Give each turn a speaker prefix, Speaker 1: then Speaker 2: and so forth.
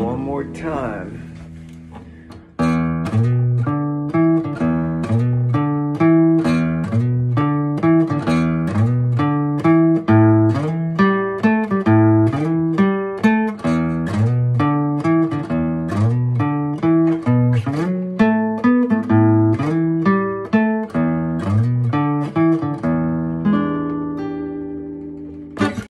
Speaker 1: one more time.